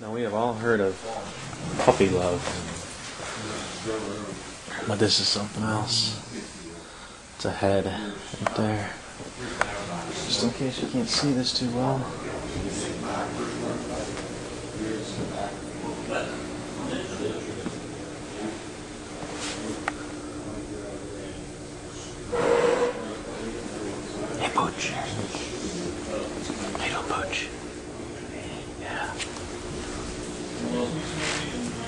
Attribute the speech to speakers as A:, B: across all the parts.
A: Now we have all heard of puppy love, but this is something else. It's a head right there. Just in case you can't see this too well. Hey, Pooch. Hey, little Pooch. Yeah.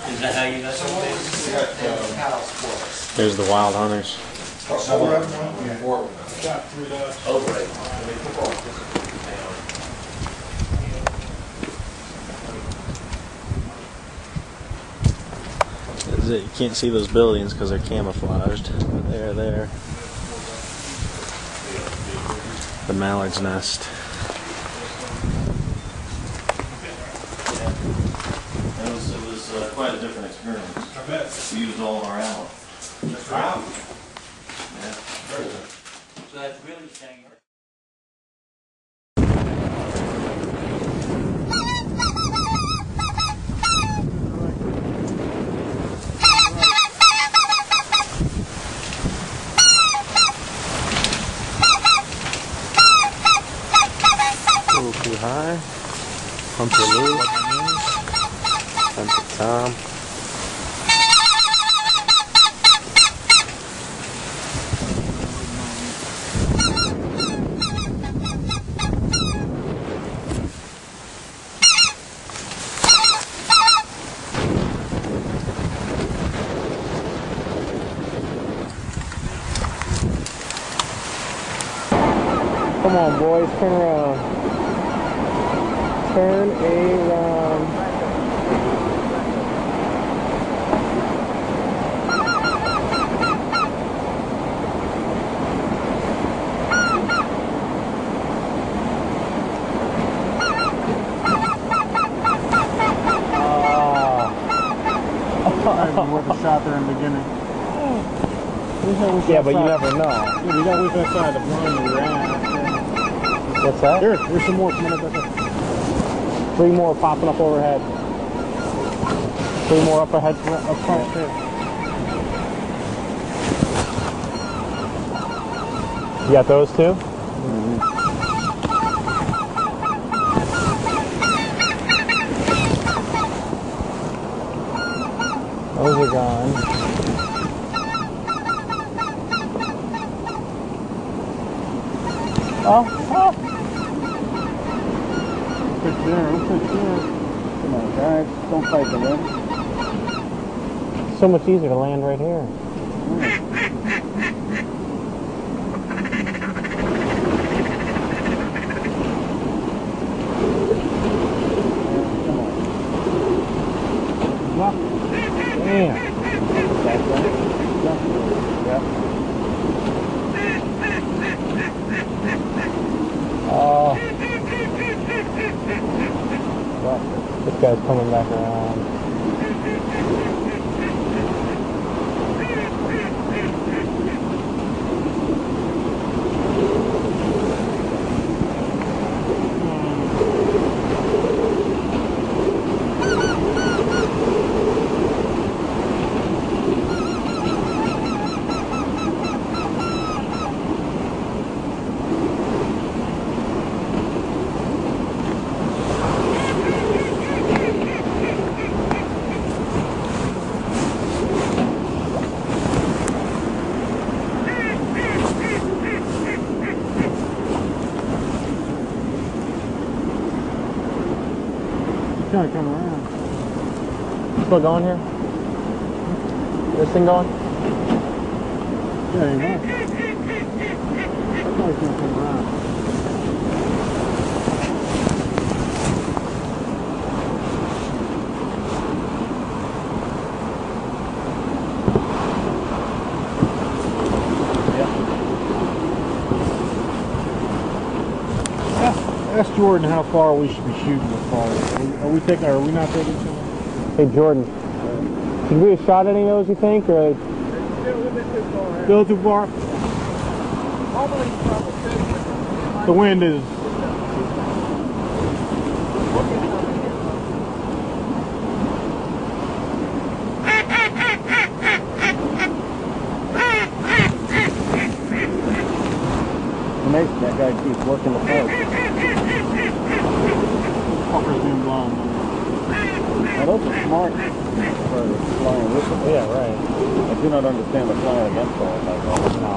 B: Is that how you got something?
A: There's the wild hunters.
B: Oh, right.
A: That's it. You can't see those buildings because they're camouflaged, but they're there. The mallard's nest.
C: It was, it was uh, quite a different experience. I bet. We used all of our ammo. Yeah.
B: So that's really saying.
A: A little too high. Pump your Lou. Pump your Tom. Come on, boys, turn around. Turn around.
D: Oh. Worth a shot there in the beginning.
A: Yeah, but you never know.
D: Yeah, we got wait outside the blind we were at.
A: What's that?
D: There, there's some more coming up. Right there.
A: Three more popping up overhead. Three more up ahead, up front. You got those two? Mm-hmm. Those are gone. Oh, oh.
D: There, we'll there. Come on, guys, don't fight the wind.
A: So much easier to land right here.
D: Come on. Lock.
A: Damn.
D: That's right. Lock. Yep.
A: Oh,
D: Lock.
A: this guy's coming back around.
D: To come around.
A: Still going here? This thing going?
D: Yeah. I thought he was gonna come around. Jordan how far we should be shooting the far. Are we taking, are we not taking shots?
A: Hey, Jordan, can we have shot any of those, you think? Or?
D: Still a little too far. The wind is
E: That guy keeps working the phone. Understand the flying against all like that.
D: No.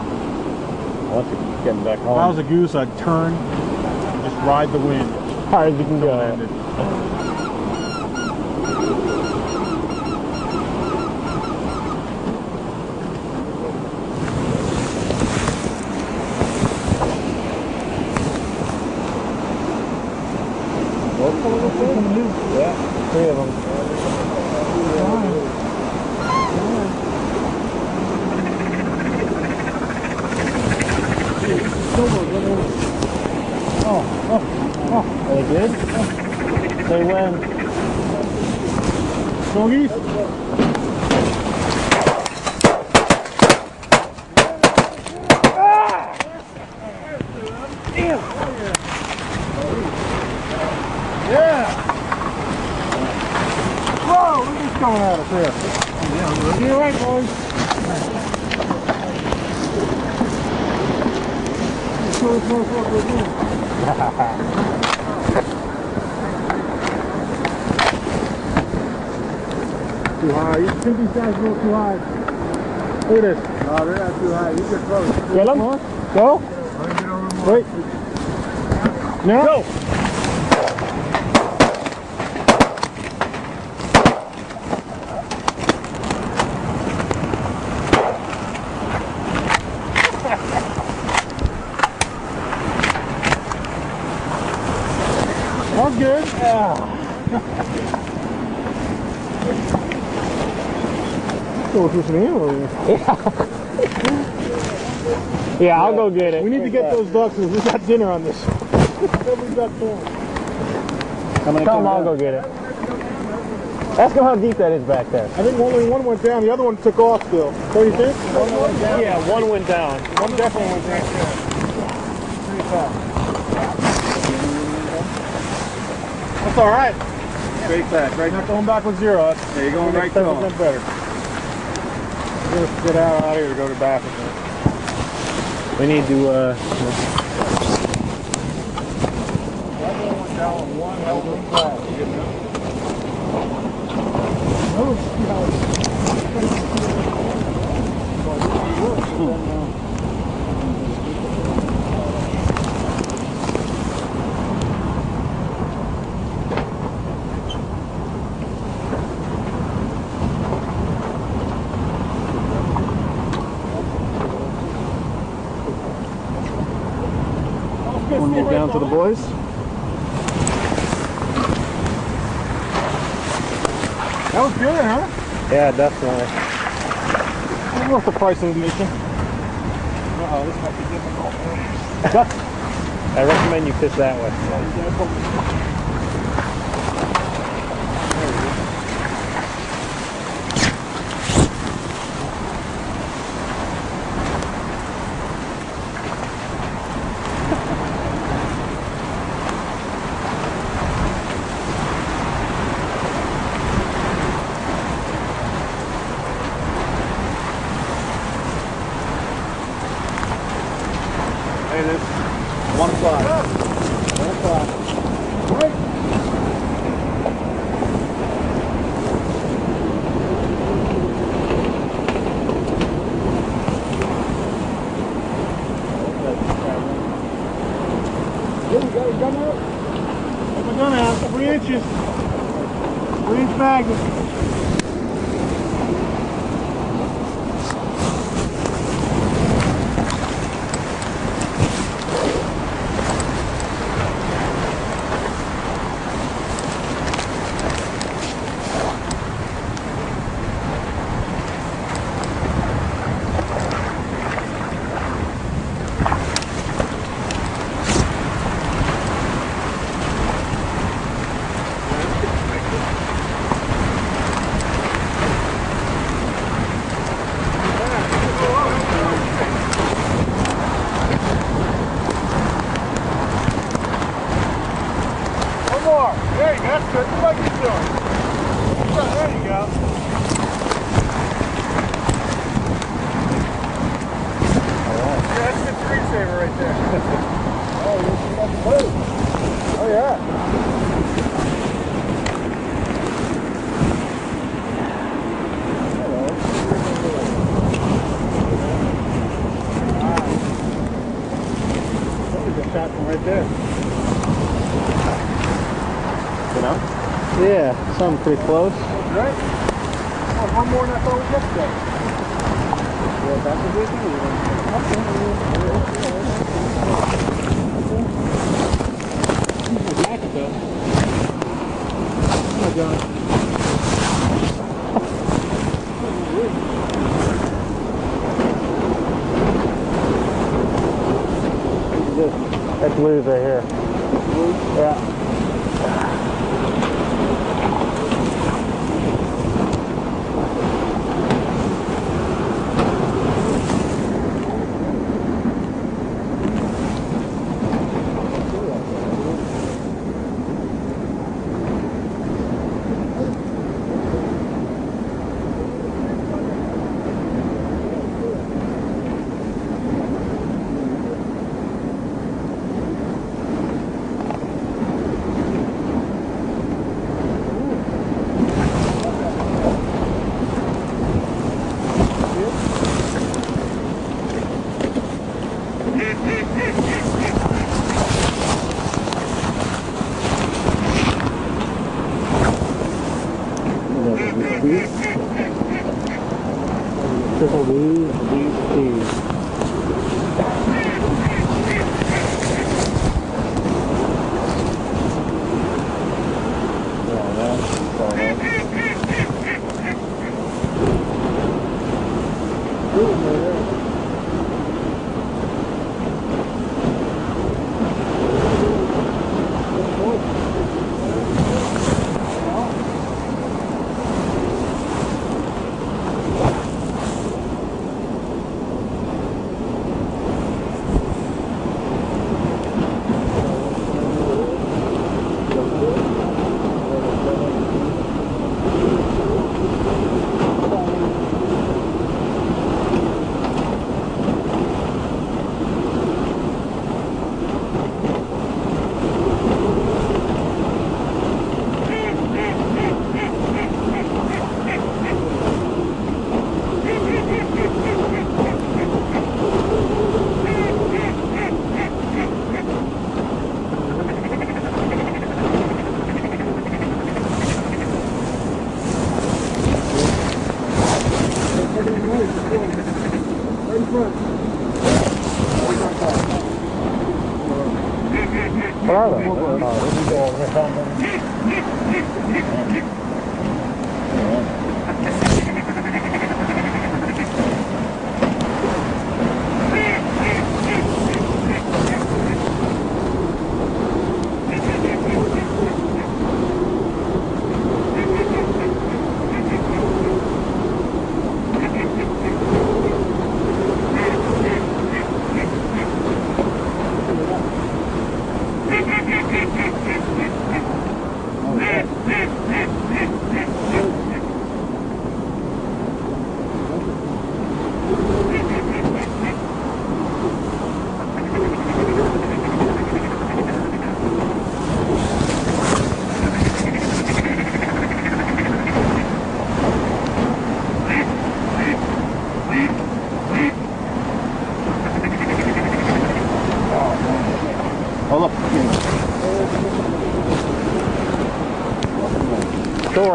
E: Once you get getting back
D: If I was a goose, I'd turn and just ride the wind. As hard as you can go.
E: Yeah.
D: Three of them.
E: They did? They win.
D: Go geese. Yeah. Whoa, look what's coming at us here. You're right, boys. Let's go, let's go, let's go, let's go. Too high. You think these guys go too high? Look at this. No, they're not too high. You get close. Get them? Go. Wait. No. Go. That's good. Go through some animals.
F: Yeah, I'll go get it.
D: We need to get those ducks because we got dinner on this. we got corn.
E: How many come
F: him I'll go get it. Ask him how deep that is back there.
D: I think only one went down. The other one took off still. What do you think?
F: Yeah, one went down.
D: One definitely went down. Pretty fast. That's all right.
E: Straight back, right?
D: Not going back with zero. That's
E: There you're going right to him.
D: better. Just get out, of here to go to the bathroom.
F: We need to, uh,
E: One more down to the boys.
D: That was good, huh?
F: yeah, definitely.
D: I worth the price of admission. Uh-oh, this might be difficult.
F: I recommend you fish that way. Something pretty close.
D: Right? Oh, one more than I thought was yesterday. Yeah, that's a good thing. Okay. Come on, John.
F: That's Lou's right here. Yeah. What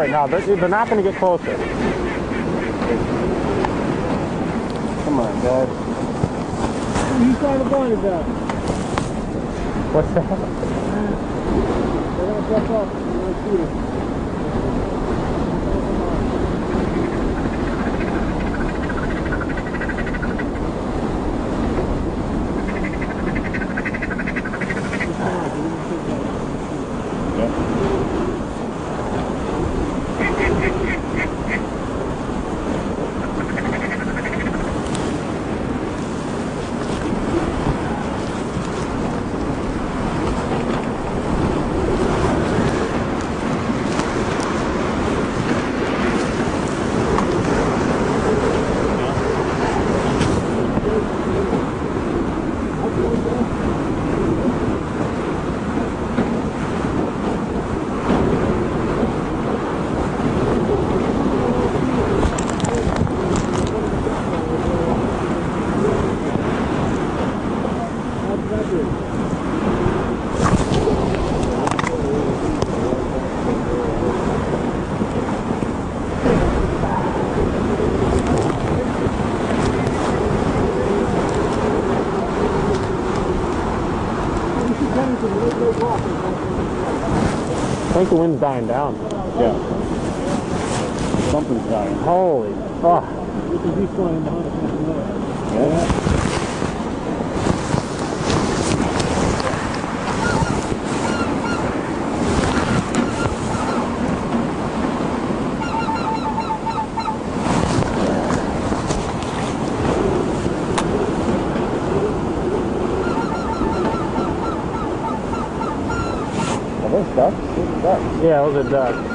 F: Don't worry, no, they're, they're not going to get closer.
A: Come on, guys.
D: You saw the blind is that?
F: What's that?
D: They're gonna jump up. They're gonna shoot us.
F: the wind's dying down.
D: Yeah. Something's dying.
F: Holy fuck.
D: Yeah, it was a duck.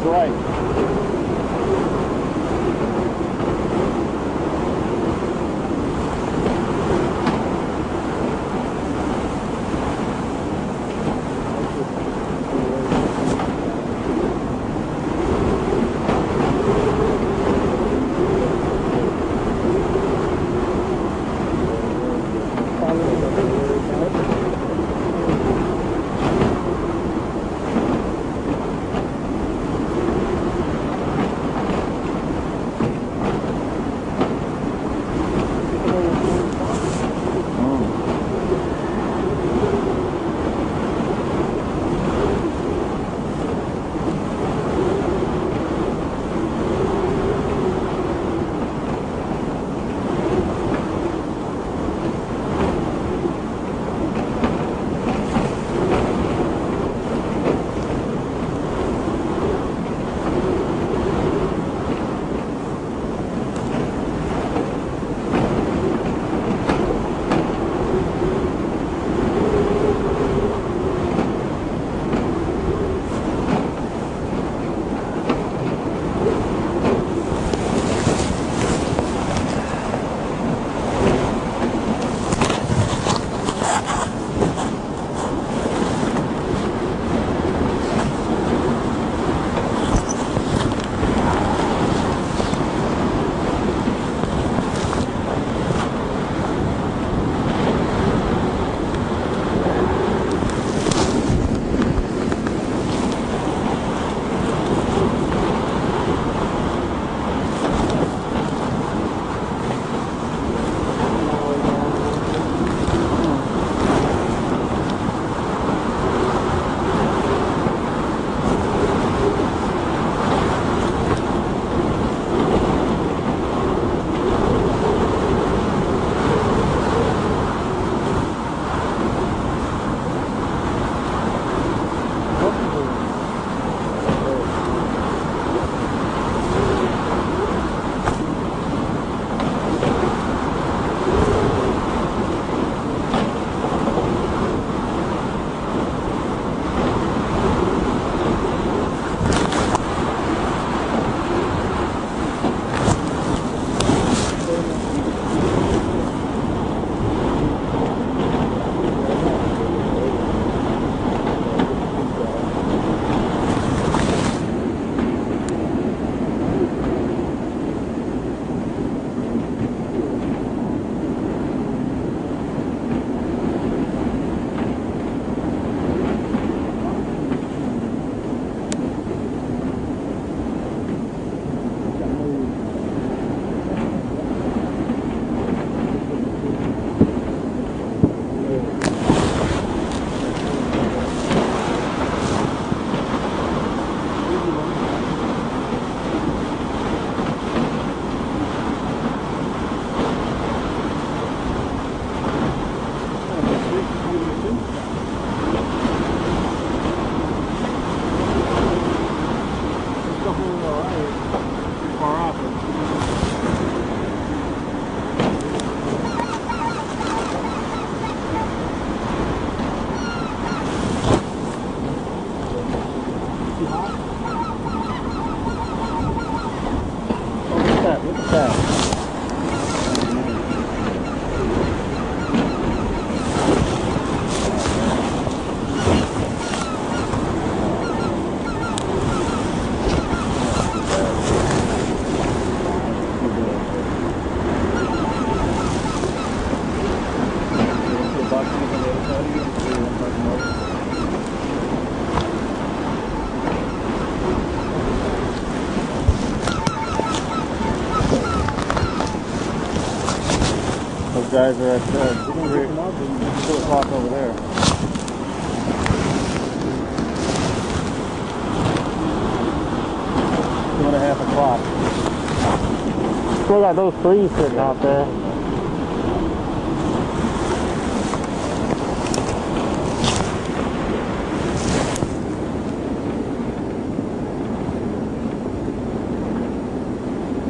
D: was right.
E: Guys are at uh, three, two o'clock over there. Two and a half o'clock.
F: Still got those trees sitting out there.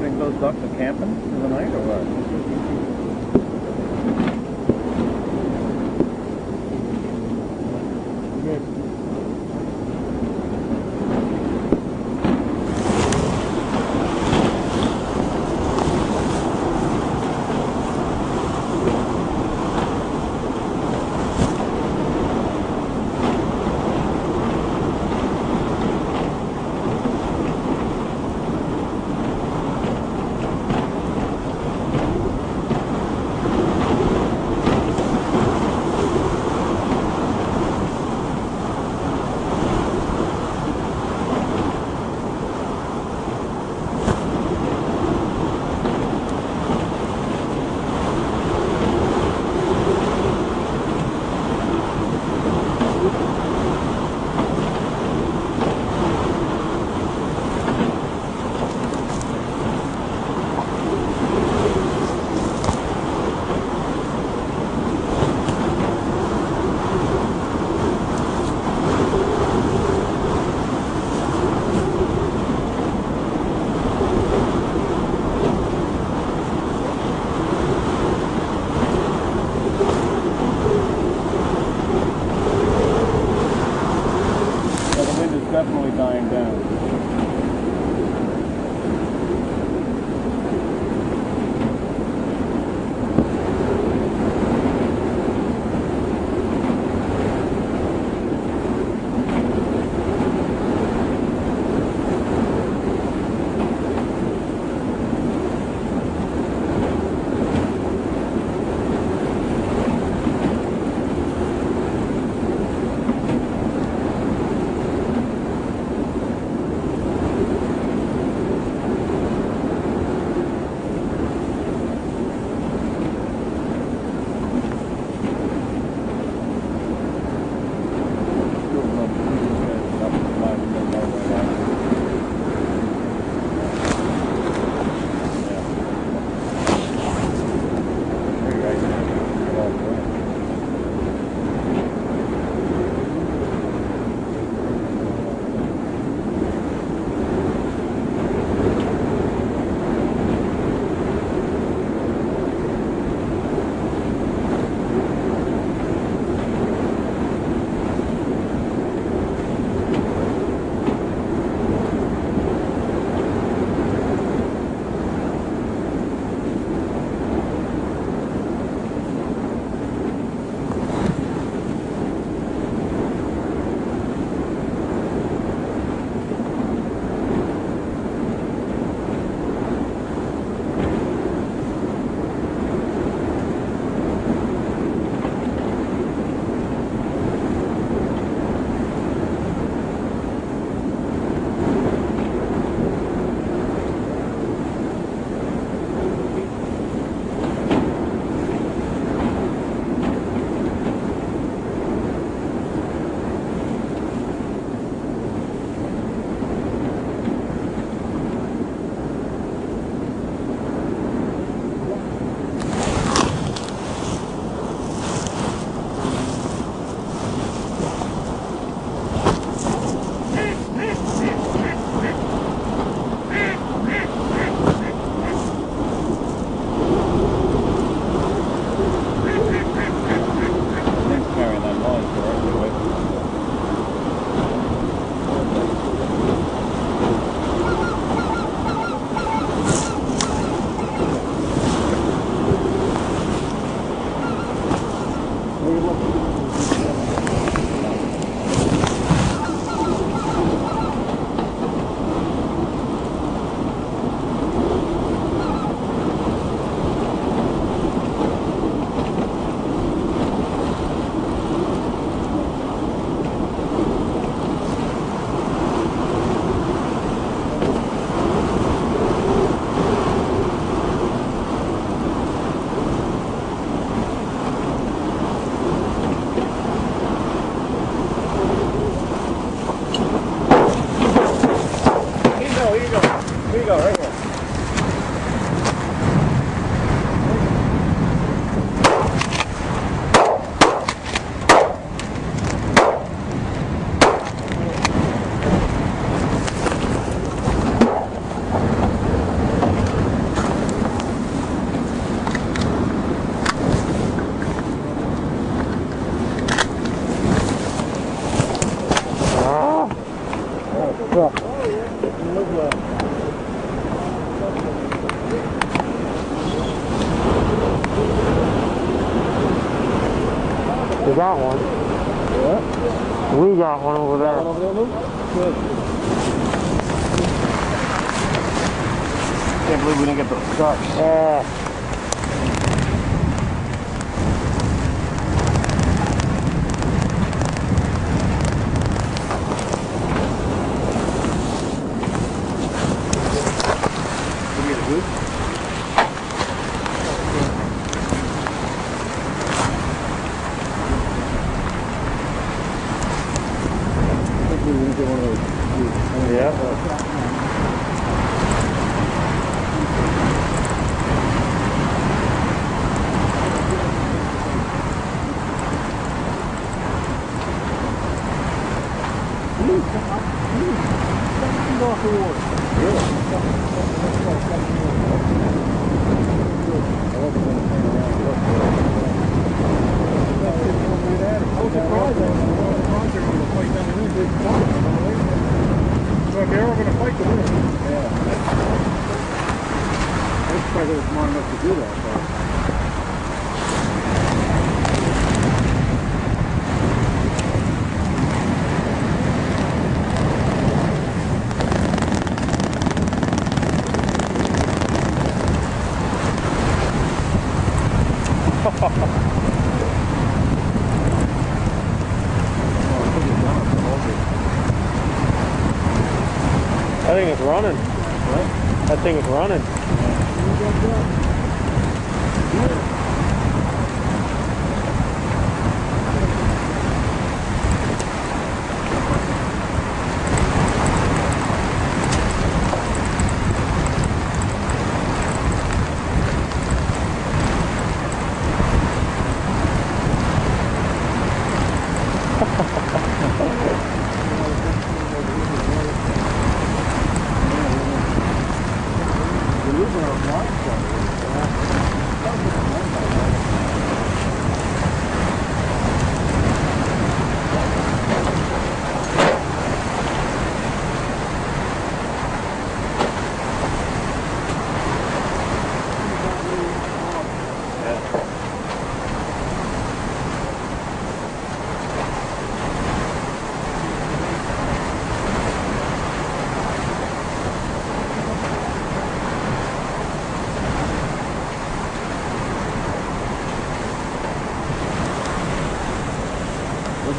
E: Think those ducks are camping
F: We got one. Yeah. We got one over there.
C: Can't believe we didn't get those trucks.
F: Uh,
C: Did we get a boot?
F: yeah.
D: So if you're ever gonna fight the winner. Yeah. That's probably was smart enough to do that, but.
F: I think it's running. That thing is running.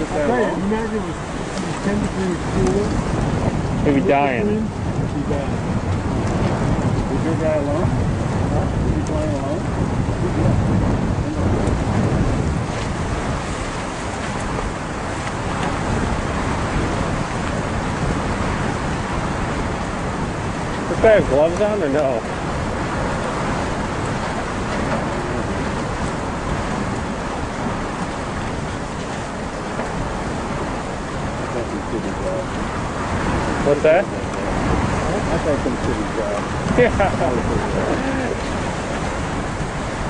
D: Tell
C: that long?
D: imagine it was, it was 10 degrees cooler.
F: He'd be dying.
D: Be bad. Was your guy alone? Was he flying alone?
F: This guy have gloves on or no? What's that?
D: I thought some city job.
F: Yeah.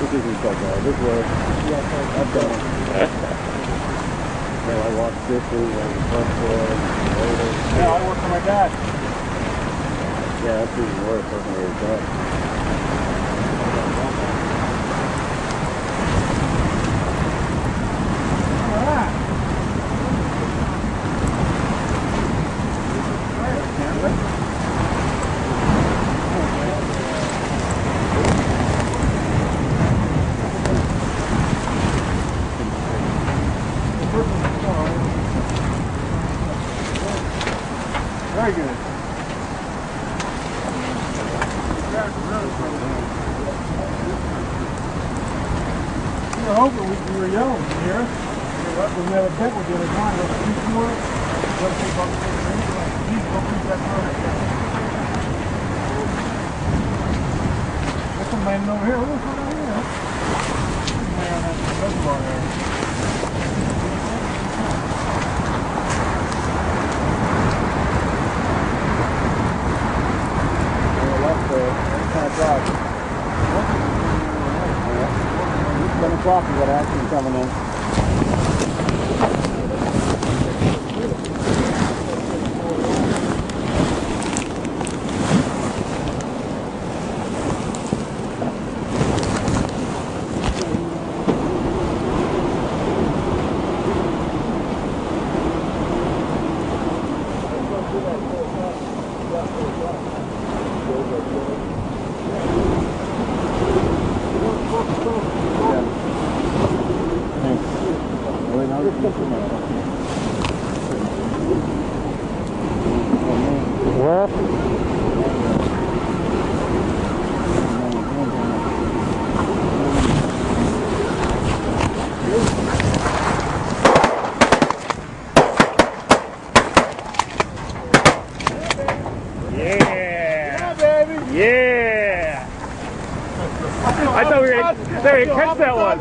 D: This isn't so bad. This works. I've done it. Yeah, I walk dishes, I front floor. Yeah, I work for my dad. Yeah, that's even worse, working with his dad. Very good. We were hoping we, we were yelling here. We have a pit, we're doing time, we're two four. Let's take about six minutes, like, geez, we'll keep time. one landing over here. Look over here. Man, that's the reservoir there. Ten o'clock. O'clock we action coming in.
F: Left. Yeah.
D: baby.
F: Yeah. I thought we were gonna, thought we were gonna catch that one.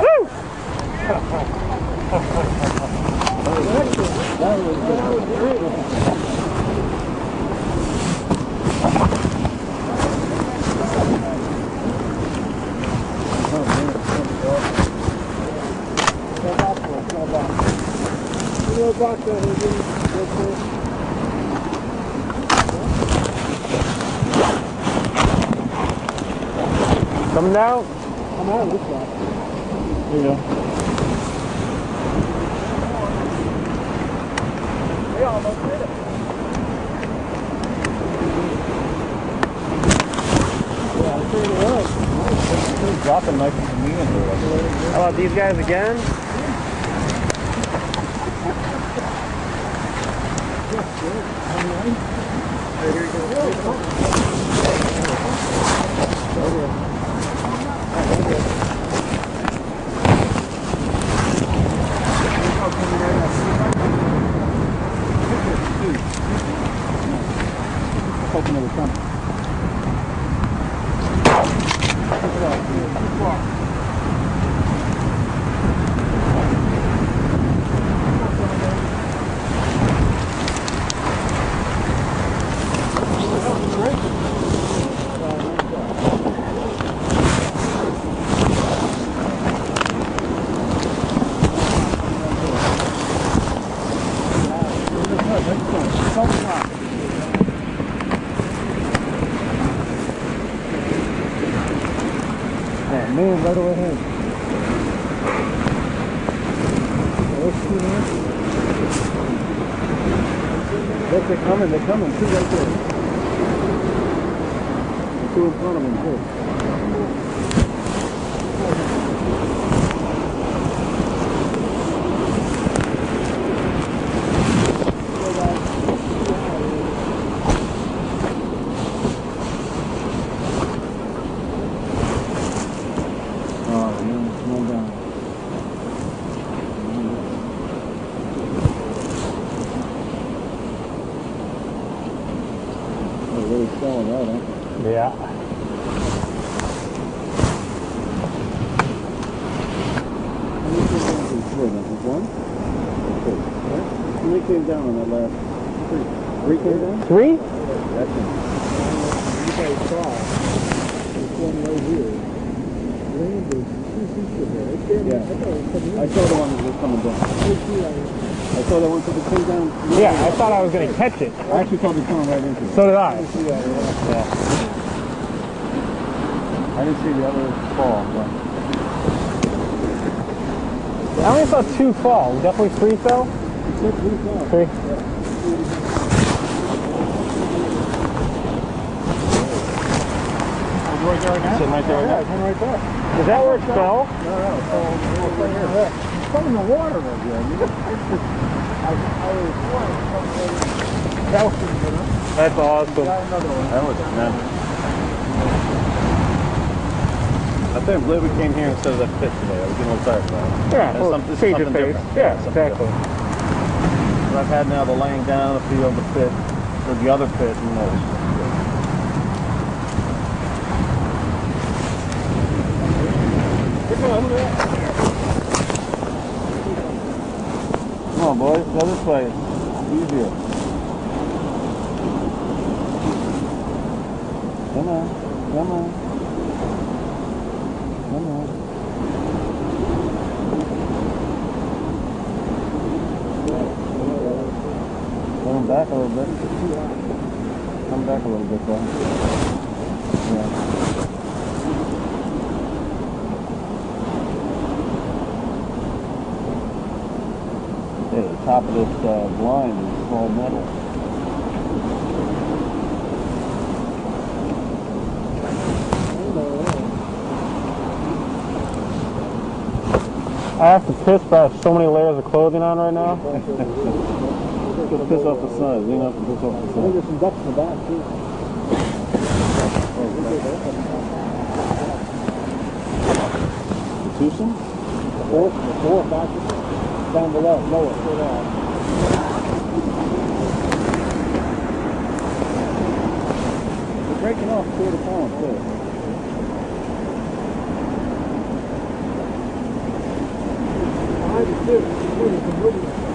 F: Woo! Coming down.
D: Come on, this way. There you go. They almost did it. Yeah, I figured it was. Dropping nice and convenient here.
F: How about these guys again?
D: Hoping it was coming. Oh man, right overhead. Those two there. Look, they're coming, they're coming, two right there. Two in front of them, too. Oh, man, come on down. They're really selling out, huh?
F: Yeah.
D: How many came down from four then? Just one? Two. Right? How many came down on that last? Three. Three came down?
F: Three?
D: That's it. You guys saw, this one right here, landed two feet there. It came-
E: Yeah.
D: I thought it was coming
E: I saw the one that was coming down.
D: I saw that one because it came down.
F: Yeah, I thought I was gonna catch it.
E: I actually thought it was coming right into it.
F: So did I.
E: I didn't see the other fall, but
F: I only saw two fall. Definitely three fell. Three.
D: Right there again?
E: Sitting right there again?
D: Yeah, one right there.
F: Is that where it fell?
D: No, no, so it's right here. It's in the water. I, I was That was,
F: That's awesome.
D: got another one.
E: that was tremendous. I think I'm glad we came here instead of that pit today. I was getting a little tired about it.
F: Yeah, well,
E: some- this is
F: change
E: something
F: face.
E: different.
F: Yeah,
E: something
F: exactly.
E: different. I've had now, the laying down, a field on the pit, or the other pit, and knows. Come on, boys, go this way. Easier. Come on, come on, come on. Back a little bit. Come back a little bit though. Yeah. Yeah, the top of this uh, blind is all metal.
F: I have to piss, have so many layers of clothing on right now.
E: Just piss off the. Lean up and piss off the sun.
D: There's some ducks in the back too.
E: The twosome?
D: Four, four, five, down below, lower, straight out.
E: They're breaking off quarter pound too.
D: Behind you too.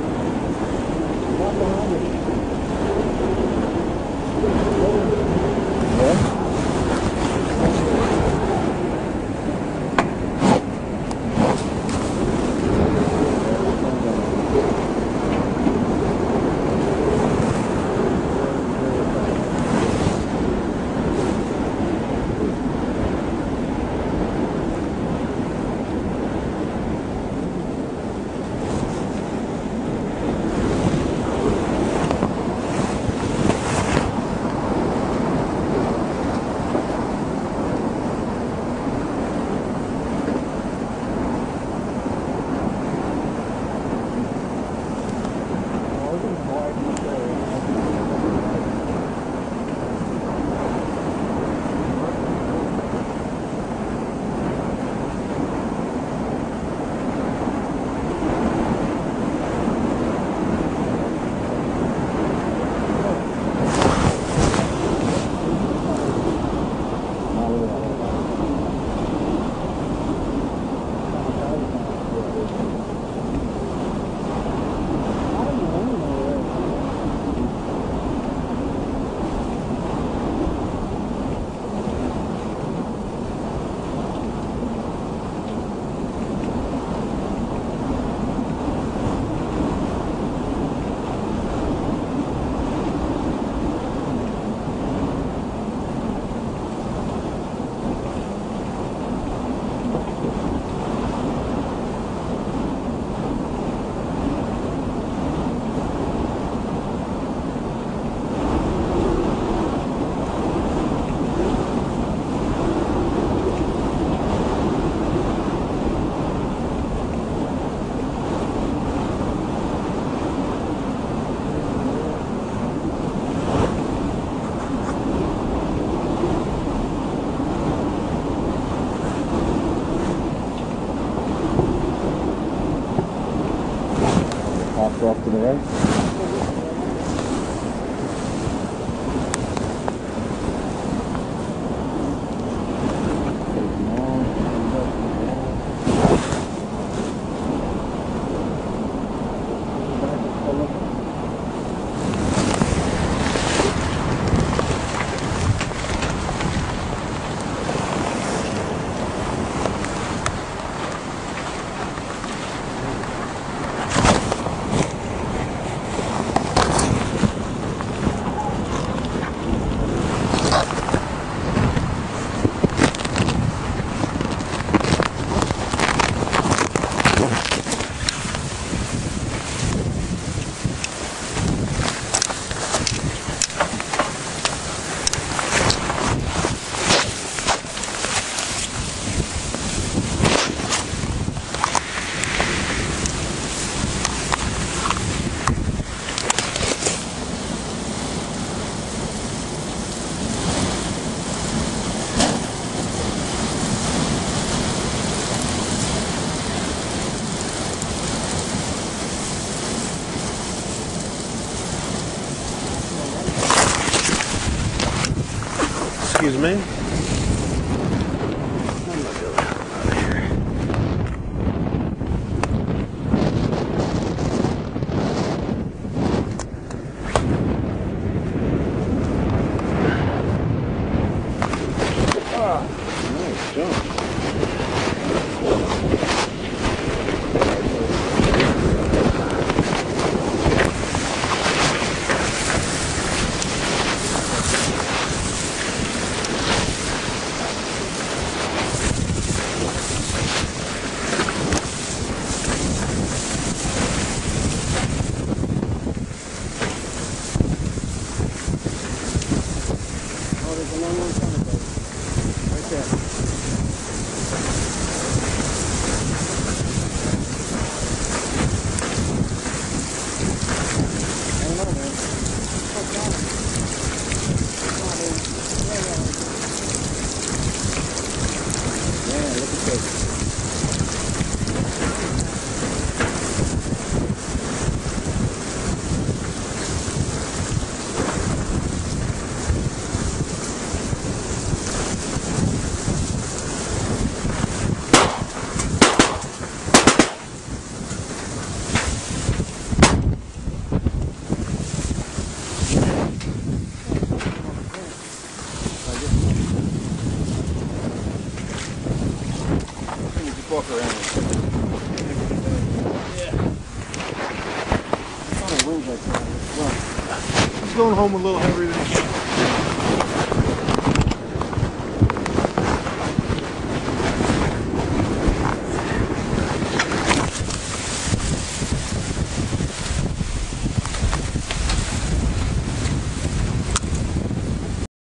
E: Home a little heavier than.